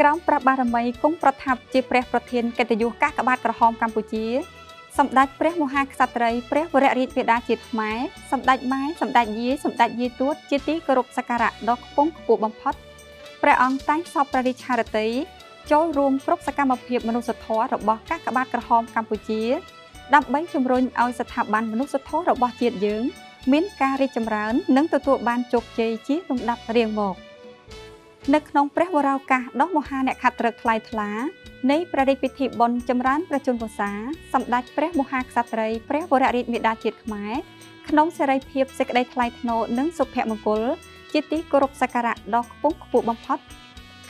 ក្រោមព្រះបារមីគង់ប្រថាប់ជាព្រះប្រធានកិត្តិយសកាកបាទក្រហមកម្ពុជាសម្ដេចព្រះមហាក្សត្រីព្រះវររាជបិតាជាតិខ្មែរសម្ដេចម៉ែសម្ដេចយាយសម្ដេចយាយទួតជាទីគោរពសក្ការៈដ៏ខ្ពង់ខ្ពស់បំផុតព្រះអង្គតែងសពព្រះរាជហឫទ័យចូលរួមគ្រប់សកម្មភាពមនុស្សធម៌របស់កាកបាទក្រហមកម្ពុជា ដើម្បីជំរុញឲ្យស្ថាប័នមនុស្សធម៌របស់ជាតិយើង មានការរីកចម្រើន និងទទួលបានជោគជ័យជាលំដាប់រៀងមក នៅក្នុងព្រះវរោកាសដ៏មហាអ្នកខត្រឹកថ្លៃថ្លានៃព្រះរាជពិធីបុណ្យចម្រើនប្រជជនវស្សាសម្ដេចព្រះមហាក្សត្រីព្រះវររាជមេដាជាតិខ្មែរក្នុងសេរីភាពសេចក្តីថ្លៃថ្នូរនិងសុភមង្គល ជាទីគោរពសក្ការៈដ៏ខ្ពង់ខ្ពស់បំផុត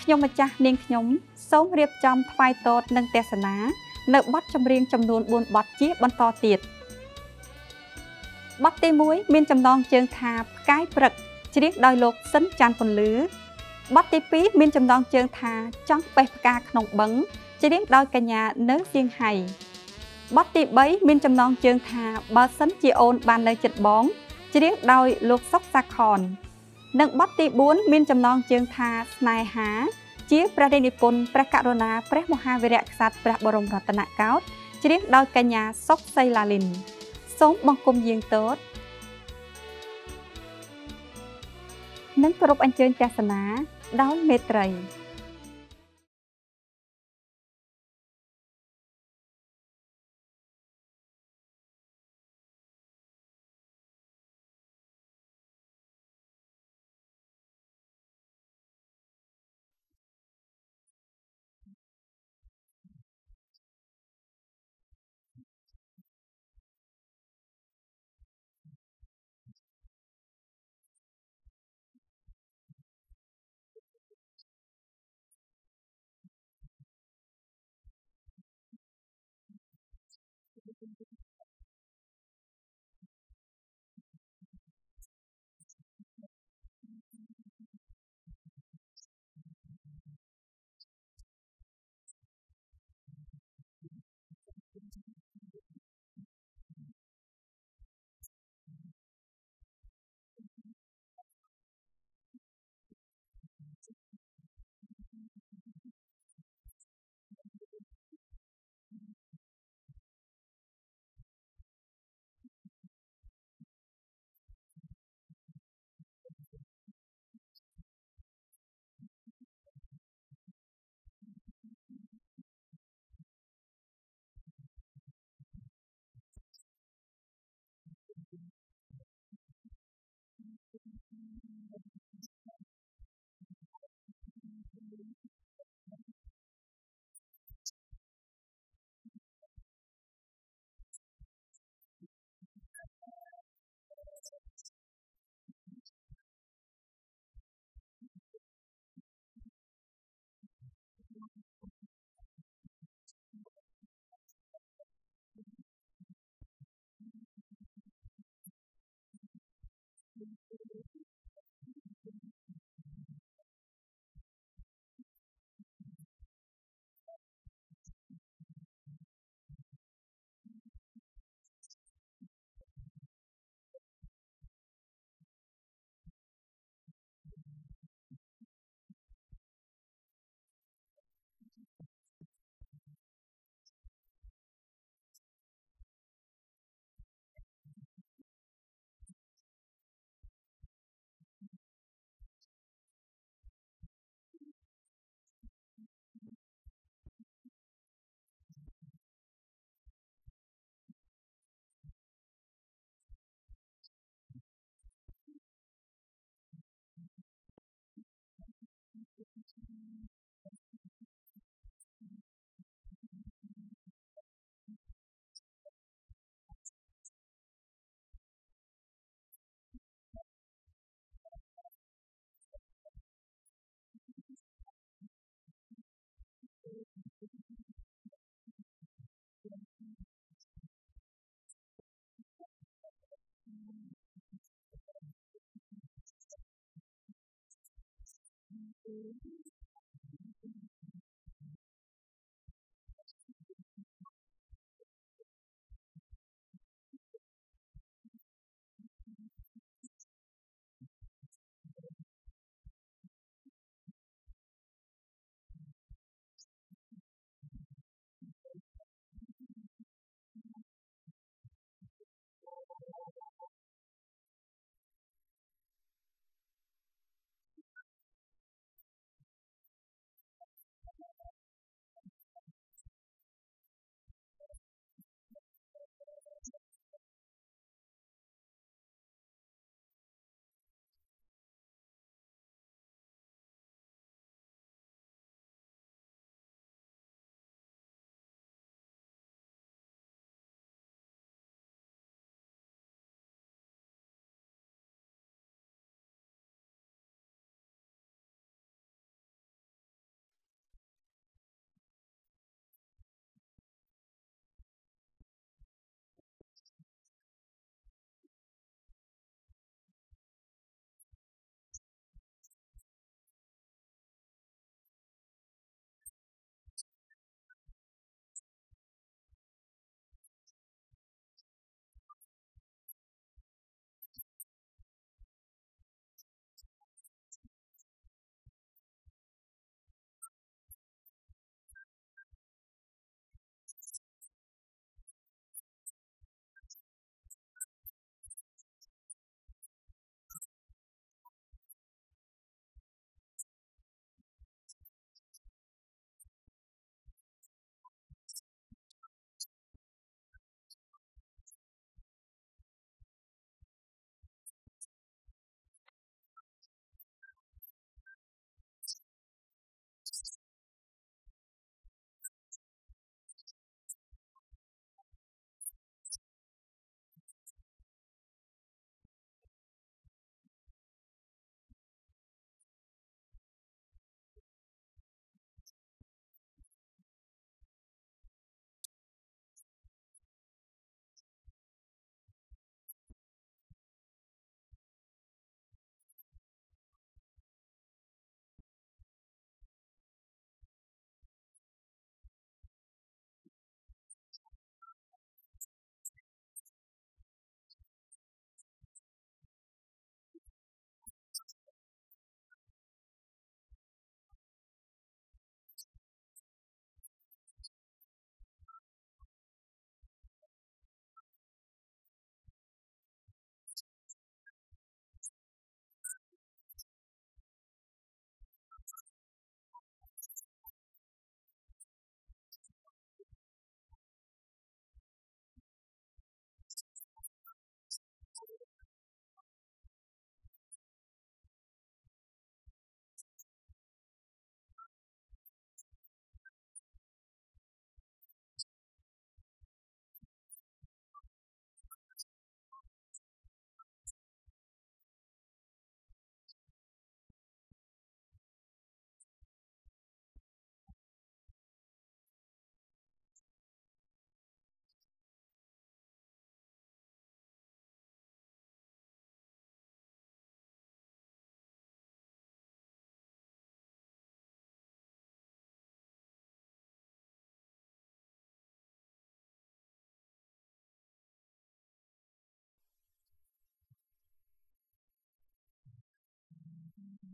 ខ្ញុំម្ចាស់នាងខ្ញុំសូមរៀបចំថ្វាយតតនិងទេសនា នៅបទចម្រៀងចំនួន4បទជាបន្តទៀតបទទី1មានចំណងជើងថាផ្កាយព្រឹកច្រៀងដោយលោកសិនចាន់ពន្លឺ បទទី2មានចំណងជើងថាចង់បេះផ្កាក្នុងបឹងច្រៀងដោយកញ្ញានៅសៀងហៃបទទី3មានចំណងជើងថាបើសិនជាអូនបាននៅចិត្តបងច្រៀងដោយលោកសុកសាខននិងបទទី4មានចំណងជើងថាស្នេហា ជាព្រះរាជនិពន្ធព្រះករុណាព្រះមហាវីរក្សត្រព្រះបរមរតនកោដ្ឋច្រៀងដោយកញ្ញាសុកសីឡាលីនសូមបង្គំយាងទតនិងគោរពអញ្ជើញទស្សនា ដោយ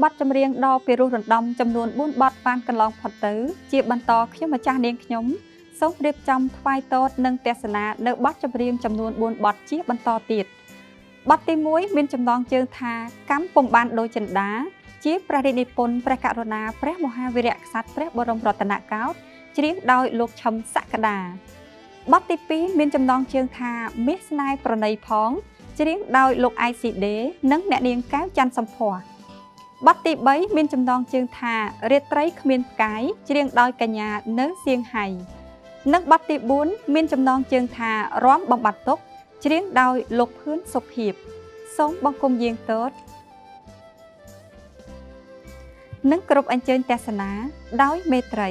បទចម្រៀងដ៏ពិរោះរណ្ដំចំនួន4បទបានកន្លងផុតទៅ ជាបន្តខ្ញុំម្ចាស់នាងខ្ញុំសូមរៀបចំថ្វាយតតនិងទស្សនានៅបទចម្រៀងចំនួន4បទជាបន្តទៀតបទទី1មានចំណងជើងថាកម្មពំបានដោយចិន្តា ជាព្រះរាជនិពន្ធព្រះករុណាព្រះមហាវីរក្សត្រព្រះបរមរតនកោដ្ឋច្រៀងដោយលោកឈឹមសក្តាបទទី2មានចំណងជើងថាមាសស្នេហ៍ប្រណីផងច្រៀងដោយលោក ICD និងអ្នកនាងកែវច័ន្ទសំភ័ស បទទី3មានចំណងជើងថារាត្រីគ្មានផ្កាយច្រៀងដោយកញ្ញានៅសៀងហៃនិងបទទី4មានចំណងជើងថារំបំបត្តិទុកច្រៀងដោយលោកភឿនសុភីបសូមបង្គំយាងតតនិងគ្រប់អញ្ជើញទស្សនាដោយមេត្រី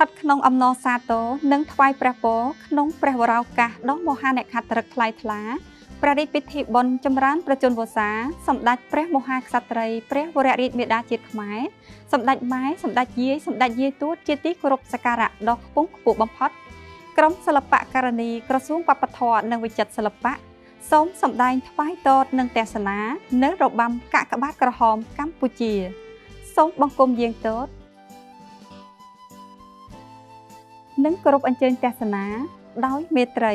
ឋិតក្នុងអំណរសាទរនិងថ្វាយព្រះពរក្នុងព្រះវរោកាសដ៏មហានេខត្រឹកថ្លៃថ្លាព្រះរាជពិធីបុណ្យចម្រើនប្រជជនវសាសម្ដេចព្រះមហាក្សត្រីព្រះវររាជមេដាជាតិខ្មែរសម្ដេចម៉ែសម្ដេចយាយសម្ដេចយាយទួតជាទីគោរពសក្ការៈដ៏ខ្ពង់ខ្ពស់បំផុតក្រមសិល្បៈករណីក្រសួងវប្បធម៌និងវិចិត្រសិល្បៈសូមសម្ដែងថ្វាយតតនិងទេសនានៅរបាំកាកបាទក្រហមកម្ពុជាសូមបង្គំយាងតត និងគោរពអញ្ជើញទេសនាដោយមេត្រី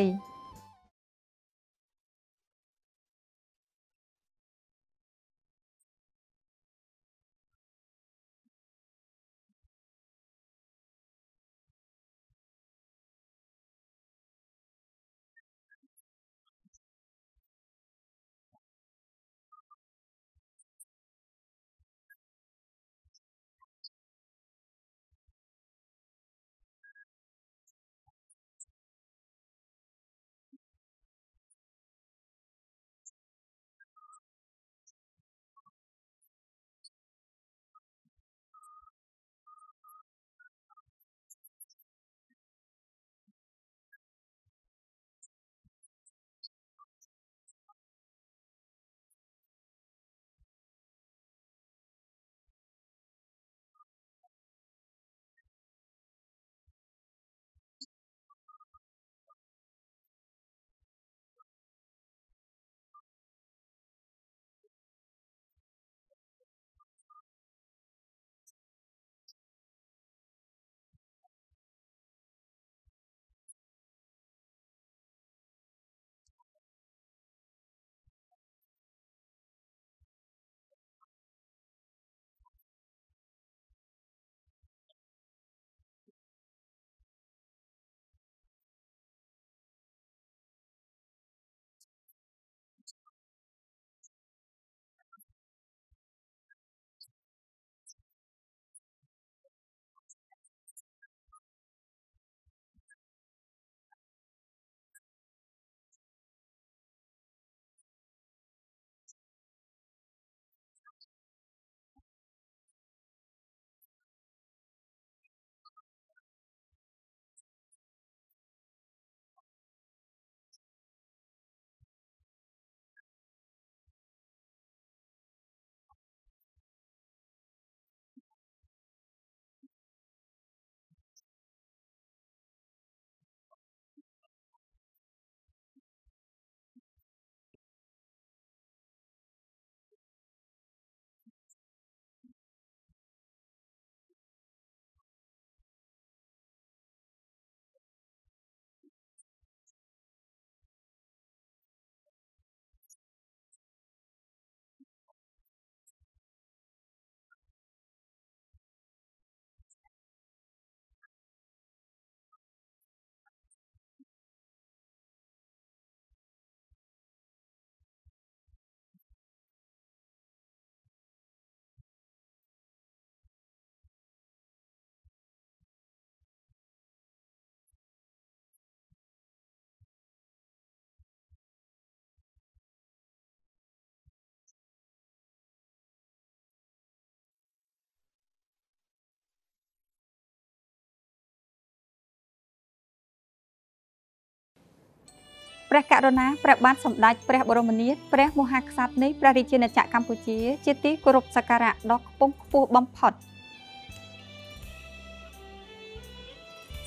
ព្រះករុណាព្រះបាទសម្ដេចព្រះបរមនាថព្រះមហាក្សត្រនៃព្រះរាជាណាចក្រកម្ពុជា ជាទីគោរពសក្ការៈដ៏ខ្ពង់ខ្ពស់បំផុត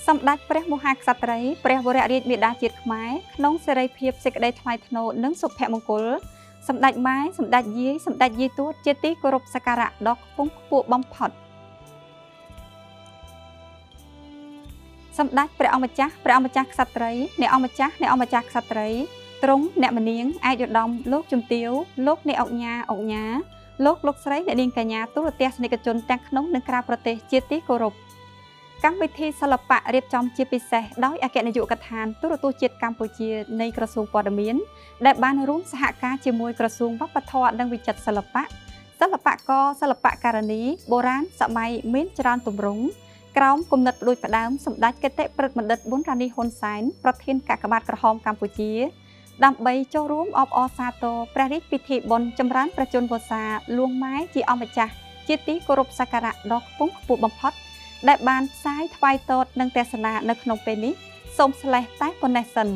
សម្ដេចព្រះមហាក្សត្រីព្រះវររាជមេដាជាតិខ្មែរក្នុងសេរីភាពសេចក្តីថ្លៃថ្នូរនិងសុភមង្គលសម្ដេចម៉ែសម្ដេចយាយសម្ដេចយាយទួតជាទីគោរពសក្ការៈដ៏ខ្ពង់ខ្ពស់បំផុត។ សម្ដេចព្រះអង្គម្ចាស់ព្រះអង្គម្ចាស់ក្សត្រីអ្នកអង្គម្ចាស់អ្នកអង្គម្ចាស់ក្សត្រីទ្រង់អ្នកមនាងឯកឧត្តមលោកជំទាវលោកអ្នកអង្គញាអង្គញាលោកលោកស្រីអ្នកនាងកញ្ញាទូរទស្សនិកជនទាំងក្នុងនិងក្រៅប្រទេសជាទីគោរពកម្មវិធីសិល្បៈរៀបចំជាពិសេសដោយអគ្គនាយកដ្ឋានទូរទស្សន៍ជាតិកម្ពុជានៃក្រសួងព័ត៌មាន ដែលបានរួមសហការជាមួយក្រសួងវប្បធម៌និងវិចិត្រសិល្បៈសិល្បករសិល្បករនីបុរាណសម័យមានច្រើនទម្រង់ ក្រោមគំនិតដូចផ្ដើមសម្ដេចគតិព្រឹទ្ធបណ្ឌិតប៊ុនរ៉ានីហ៊ុនសែនប្រធានកាកបាទក្រហមកម្ពុជា ដើម្បីចូលរួមអបអរសាទរព្រះរាជពិធីបុណ្យចម្រើនប្រជជនវសាលួងម៉ែជាអម្ចាស់ជាទីគោរពសក្ការៈដ៏ខ្ពង់ខ្ពស់បំផុត ដែលបានផ្សាយថ្វាយតតនិងទេសនានៅក្នុងពេលនេះសូមស្លេះតែប៉ុណ្ណេះសិន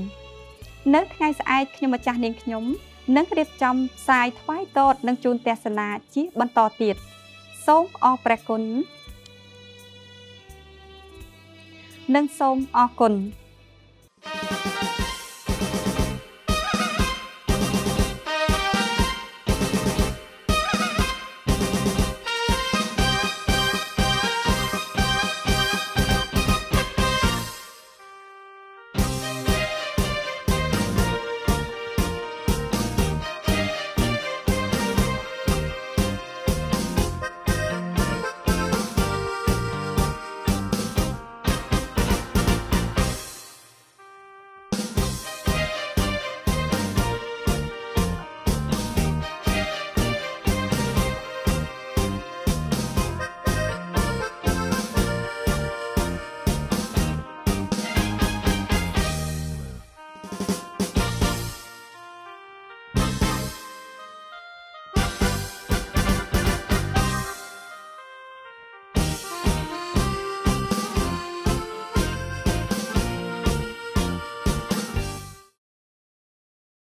នៅថ្ងៃស្អែកខ្ញុំម្ចាស់នាងខ្ញុំនឹងរៀបចំផ្សាយថ្វាយតតនិងជូនទេសនាជាបន្តទៀតសូមអរព្រះគុណ និងសូមអរគុណ thank you